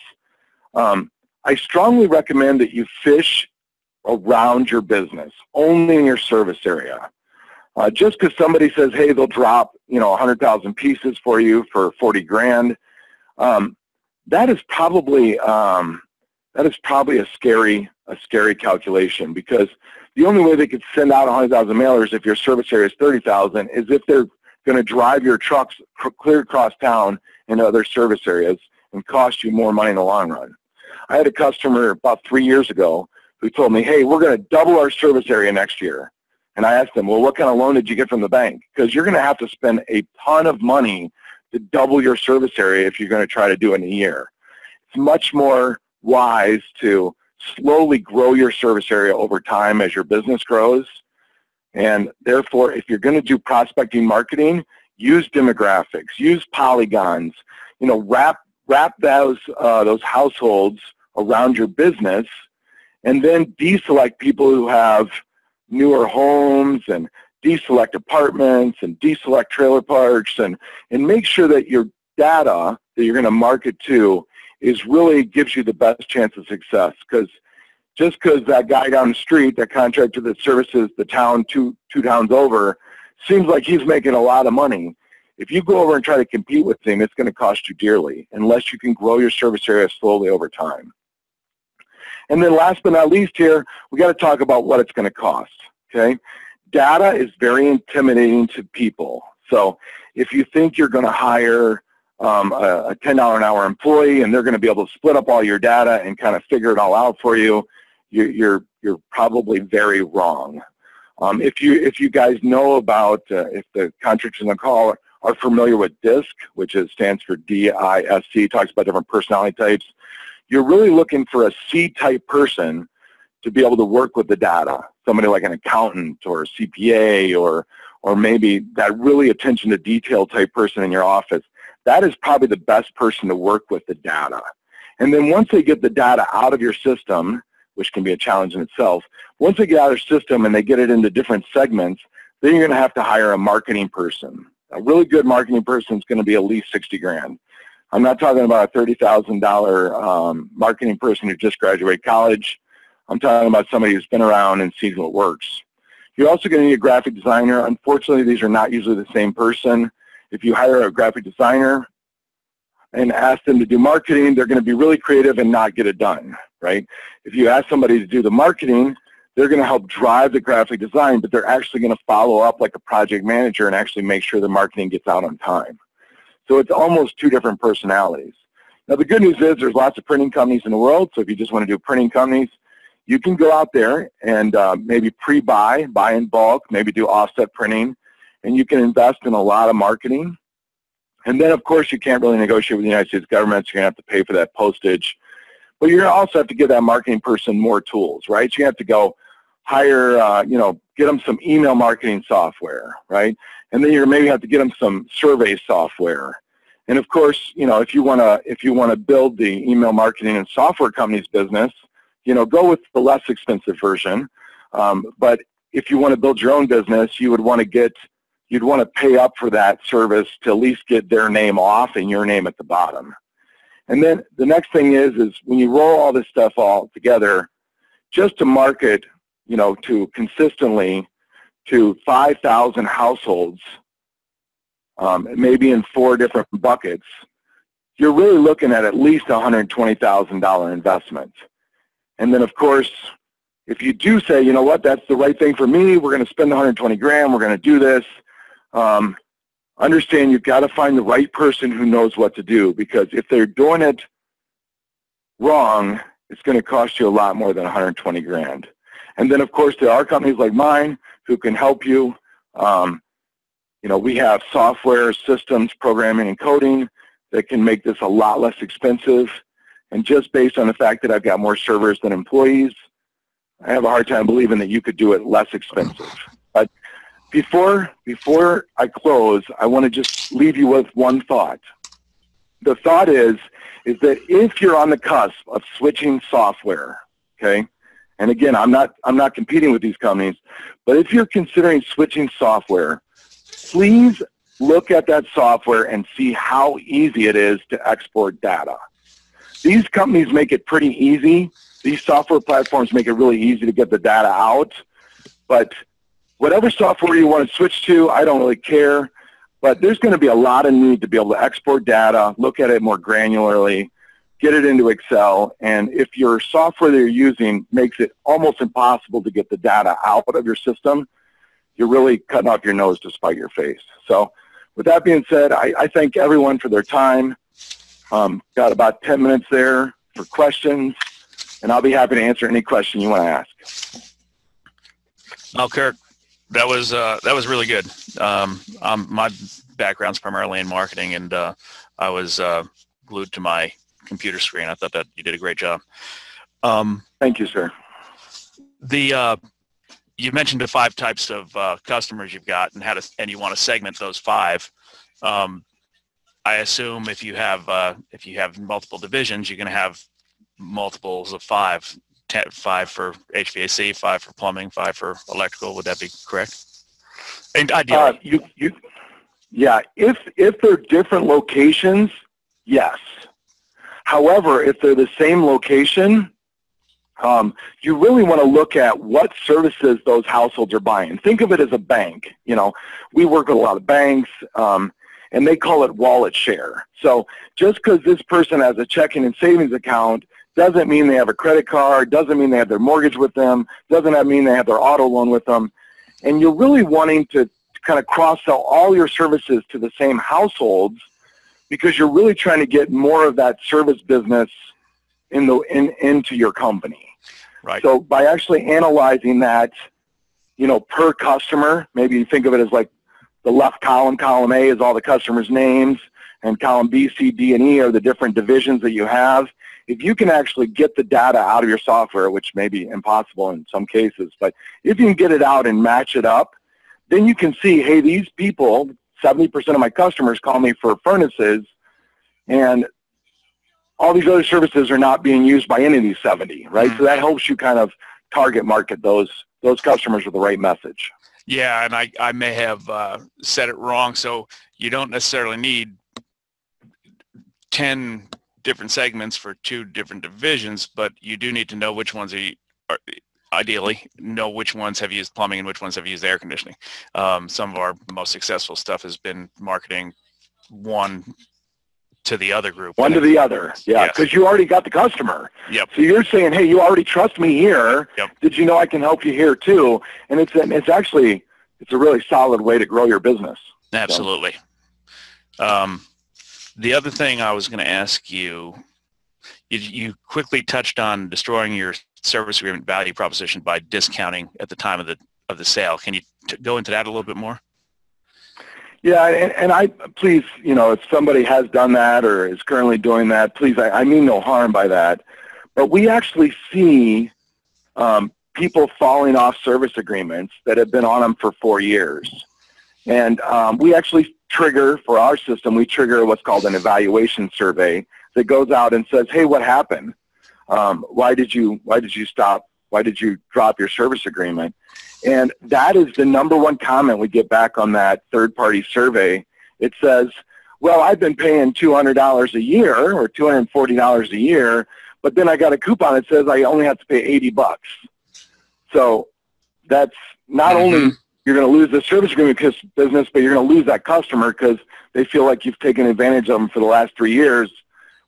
Speaker 2: Um, I strongly recommend that you fish around your business, only in your service area. Uh, just because somebody says, hey, they'll drop, you know, 100,000 pieces for you for 40 grand, um, that is probably um, that is probably a scary a scary calculation because the only way they could send out 100,000 mailers if your service area is 30,000 is if they're going to drive your trucks clear across town into other service areas and cost you more money in the long run. I had a customer about three years ago who told me, hey, we're going to double our service area next year. And I asked them, well, what kind of loan did you get from the bank? Because you're going to have to spend a ton of money to double your service area if you're going to try to do it in a year. It's much more wise to slowly grow your service area over time as your business grows. And therefore, if you're going to do prospecting marketing, use demographics, use polygons, you know, wrap wrap those uh, those households around your business, and then deselect people who have newer homes and deselect apartments and deselect trailer parks and and make sure that your data that you're going to market to is really gives you the best chance of success because just because that guy down the street, that contractor that services the town two two towns over, seems like he's making a lot of money. If you go over and try to compete with him, it's going to cost you dearly unless you can grow your service area slowly over time. And then last but not least here, we got to talk about what it's going to cost. Okay, data is very intimidating to people. So if you think you're going to hire um, a, a $10 an hour employee and they're going to be able to split up all your data and kind of figure it all out for you, you you're you're probably very wrong. Um, if you if you guys know about uh, if the contractors in the call are familiar with DISC, which is, stands for D-I-S-C, talks about different personality types, you're really looking for a C-type person to be able to work with the data, somebody like an accountant or a CPA or, or maybe that really attention to detail type person in your office. That is probably the best person to work with the data. And then once they get the data out of your system, which can be a challenge in itself, once they get out of your system and they get it into different segments, then you're going to have to hire a marketing person a really good marketing person is going to be at least 60 grand. I'm not talking about a $30,000 um, marketing person who just graduated college. I'm talking about somebody who's been around and sees what works. You're also going to need a graphic designer. Unfortunately, these are not usually the same person. If you hire a graphic designer and ask them to do marketing, they're going to be really creative and not get it done, right? If you ask somebody to do the marketing, they're going to help drive the graphic design, but they're actually going to follow up like a project manager and actually make sure the marketing gets out on time. So it's almost two different personalities. Now the good news is there's lots of printing companies in the world, so if you just want to do printing companies, you can go out there and uh, maybe pre-buy, buy in bulk, maybe do offset printing, and you can invest in a lot of marketing. And then, of course, you can't really negotiate with the United States government, so you're going to have to pay for that postage. But you're going to also have to give that marketing person more tools, right? So you have to go, hire, uh, you know, get them some email marketing software, right? And then you're maybe have to get them some survey software. And of course, you know, if you want to if you want to build the email marketing and software company's business, you know, go with the less expensive version. Um, but if you want to build your own business, you would want to get you'd want to pay up for that service to at least get their name off and your name at the bottom. And then the next thing is, is when you roll all this stuff all together, just to market, you know, to consistently to 5,000 households, um, maybe in four different buckets, you're really looking at at least $120,000 investment. And then, of course, if you do say, you know what, that's the right thing for me, we're going to spend 120 grand, we're going to do this, um, understand you've got to find the right person who knows what to do because if they're doing it wrong, it's going to cost you a lot more than 120 grand. And then, of course, there are companies like mine who can help you. Um, you know, we have software, systems, programming, and coding that can make this a lot less expensive. And just based on the fact that I've got more servers than employees, I have a hard time believing that you could do it less expensive. Before, before I close, I want to just leave you with one thought. The thought is, is that if you're on the cusp of switching software, okay, and again, I'm not, I'm not competing with these companies, but if you're considering switching software, please look at that software and see how easy it is to export data. These companies make it pretty easy. These software platforms make it really easy to get the data out. But whatever software you want to switch to, I don't really care. But there's going to be a lot of need to be able to export data, look at it more granularly, get it into Excel, and if your software that you're using makes it almost impossible to get the data out of your system, you're really cutting off your nose to spite your face. So with that being said, I, I thank everyone for their time. Um, got about 10 minutes there for questions, and I'll be happy to answer any question you want to ask.
Speaker 1: Well, Kirk, that was uh, that was really good. Um, um, my background's primarily in marketing, and uh, I was uh, glued to my computer screen. I thought that you did a great job.
Speaker 2: Um, Thank you, sir.
Speaker 1: The uh, you mentioned the five types of uh, customers you've got, and how to and you want to segment those five. Um, I assume if you have uh, if you have multiple divisions, you're going to have multiples of five ten, five for HVAC, five for plumbing, five for electrical. Would that be correct? And ideally, uh,
Speaker 2: you, you, yeah. If if they're different locations, yes. However, if they're the same location, um, you really want to look at what services those households are buying. Think of it as a bank. You know, we work with a lot of banks, um, and they call it wallet share. So just because this person has a checking and savings account doesn't mean they have a credit card, doesn't mean they have their mortgage with them, doesn't mean they have their auto loan with them. And you're really wanting to kind of cross-sell all your services to the same households because you're really trying to get more of that service business in the in, into your company.
Speaker 1: Right.
Speaker 2: So by actually analyzing that, you know, per customer, maybe you think of it as like the left column, column A is all the customers' names, and column B, C, D, and E are the different divisions that you have if you can actually get the data out of your software, which may be impossible in some cases, but if you can get it out and match it up, then you can see, hey, these people, 70% of my customers call me for furnaces, and all these other services are not being used by any of these 70, right? Mm-hmm. So that helps you kind of target market those those customers with the right message.
Speaker 1: Yeah, and I, I may have uh, said it wrong. So you don't necessarily need 10 different segments for two different divisions, but you do need to know which ones are, are ideally know which ones have used plumbing and which ones have used air conditioning. Um, some of our most successful stuff has been marketing one to the other group.
Speaker 2: One to the other, yeah, because yes. you already got the customer.
Speaker 1: Yep.
Speaker 2: So you're saying, hey, you already trust me here.
Speaker 1: Yep.
Speaker 2: Did you know I can help you here too? And it's it's actually it's a really solid way to grow your business.
Speaker 1: Absolutely. So. Um, the other thing I was going to ask you, you, you quickly touched on destroying your service agreement value proposition by discounting at the time of the of the sale. Can you go into that a little bit more?
Speaker 2: Yeah, and, and I please, you know, if somebody has done that or is currently doing that, please, I, I mean no harm by that. But we actually see um, people falling off service agreements that have been on them for four years. And um, we actually trigger, for our system, we trigger what's called an evaluation survey that goes out and says, hey, what happened? Um, why did you why did you stop? Why did you drop your service agreement? And that is the number one comment we get back on that third party survey. It says, well, I've been paying $200 a year or $240 a year, but then I got a coupon that says I only have to pay 80 bucks. So that's not mm-hmm. only you're going to lose the service agreement business, but you're going to lose that customer because they feel like you've taken advantage of them for the last three years,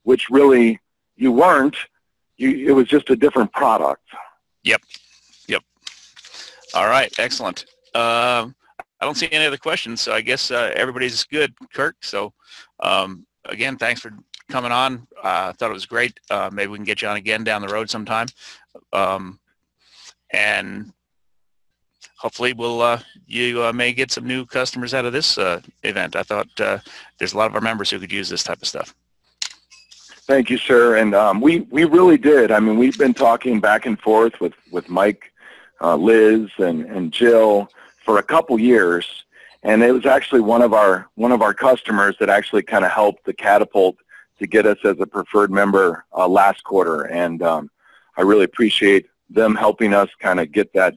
Speaker 2: which really you weren't. You, it was just a different product.
Speaker 1: Yep. Yep. All right. Excellent. Um, I don't see any other questions, so I guess uh, everybody's good, Kirk. So um, again, thanks for coming on. I uh, thought it was great. Uh, maybe we can get you on again down the road sometime. Um, and hopefully we'll uh, you uh, may get some new customers out of this uh, event. I thought uh, there's a lot of our members who could use this type of stuff.
Speaker 2: Thank you, sir. And um, we we really did. I mean, we've been talking back and forth with with Mike, uh, Liz, and and Jill for a couple years, and it was actually one of our one of our customers that actually kind of helped the catapult to get us as a preferred member uh, last quarter. And um, I really appreciate them helping us kind of get that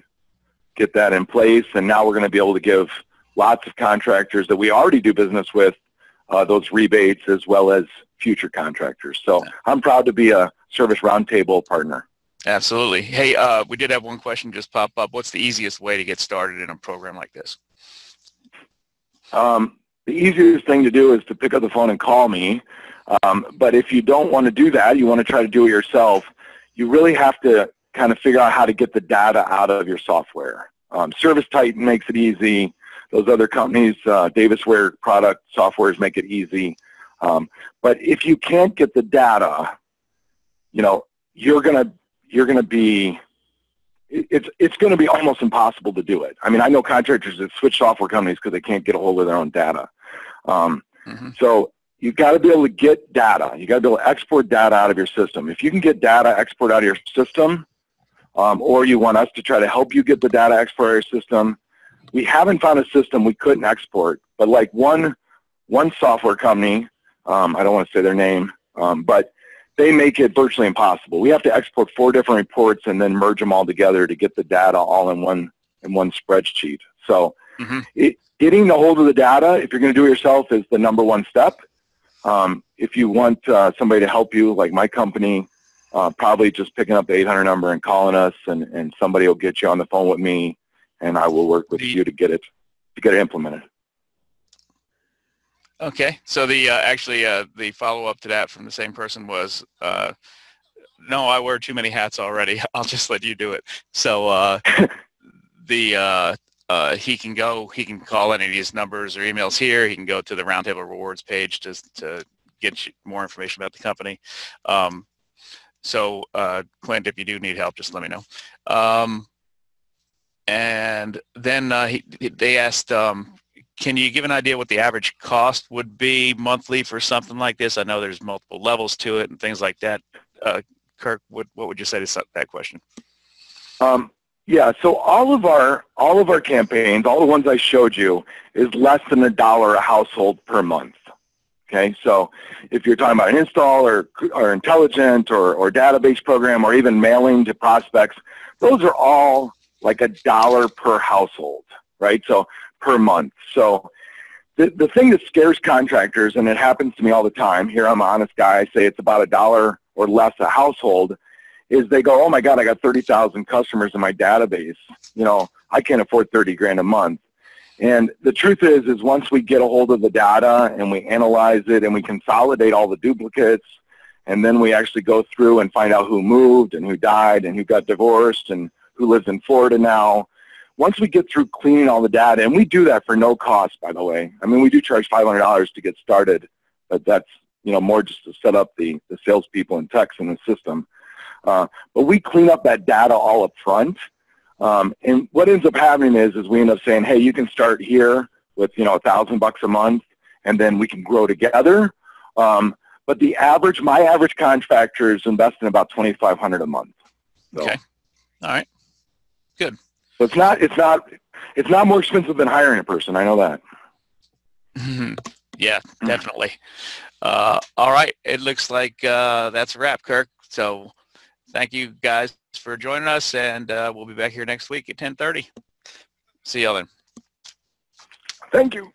Speaker 2: get that in place. And now we're going to be able to give lots of contractors that we already do business with uh, those rebates as well as future contractors. So I'm proud to be a Service Roundtable partner.
Speaker 1: Absolutely. Hey, uh, we did have one question just pop up. What's the easiest way to get started in a program like this?
Speaker 2: Um, the easiest thing to do is to pick up the phone and call me. Um, but if you don't want to do that, you want to try to do it yourself, you really have to kind of figure out how to get the data out of your software. Um, ServiceTitan makes it easy. Those other companies, uh, Davisware product softwares make it easy. Um, but if you can't get the data, you know, you're gonna you're gonna be it's it's going to be almost impossible to do it. I mean, I know contractors that switch software companies because they can't get a hold of their own data. Um, mm-hmm. So you've got to be able to get data. You got to be able to export data out of your system. If you can get data export out of your system, um, or you want us to try to help you get the data export system. We haven't found a system we couldn't export, but like one one software company, um, I don't want to say their name, um, but they make it virtually impossible. We have to export four different reports and then merge them all together to get the data all in one in one spreadsheet. So mm-hmm. it, getting the hold of the data, if you're going to do it yourself, is the number one step. Um, if you want uh, somebody to help you, like my company, uh, probably just picking up the 800 number and calling us, and, and somebody will get you on the phone with me, and I will work with the, you to get it to get it implemented.
Speaker 1: Okay, so the uh, actually uh, the follow up to that from the same person was, uh, no, I wear too many hats already. I'll just let you do it. So uh, the uh, uh, he can go, he can call any of these numbers or emails here. He can go to the Roundtable Rewards page to to get more information about the company. Um, so uh, Clint, if you do need help, just let me know. Um, and then uh, he, they asked, um, can you give an idea what the average cost would be monthly for something like this? I know there's multiple levels to it and things like that. Uh, Kirk, what, what would you say to that question?
Speaker 2: Um, yeah, so all of our all of our campaigns, all the ones I showed you, is less than a dollar a household per month. Okay, so if you're talking about an install or, or intelligent or, or database program or even mailing to prospects, those are all like a dollar per household, right? So per month. So the, the thing that scares contractors, and it happens to me all the time, here I'm an honest guy, I say it's about a dollar or less a household, is they go, oh my God, I got 30,000 customers in my database. You know, I can't afford 30 grand a month. And the truth is, is once we get a hold of the data and we analyze it and we consolidate all the duplicates, and then we actually go through and find out who moved and who died and who got divorced and who lives in Florida now. Once we get through cleaning all the data, and we do that for no cost, by the way. I mean, we do charge $500 to get started, but that's you know more just to set up the, the salespeople and techs in the system. Uh, but we clean up that data all up front um, and what ends up happening is, is we end up saying, hey, you can start here with, you know, a thousand bucks a month, and then we can grow together. Um, but the average, my average contractor is investing about 2500 a month.
Speaker 1: So. Okay. All right. Good.
Speaker 2: So it's not it's not it's not more expensive than hiring a person. I know that.
Speaker 1: yeah, definitely. Uh, all right. It looks like uh, that's a wrap, Kirk. So thank you guys for joining us, and uh, we'll be back here next week at 10:30. See y'all then.
Speaker 2: Thank you.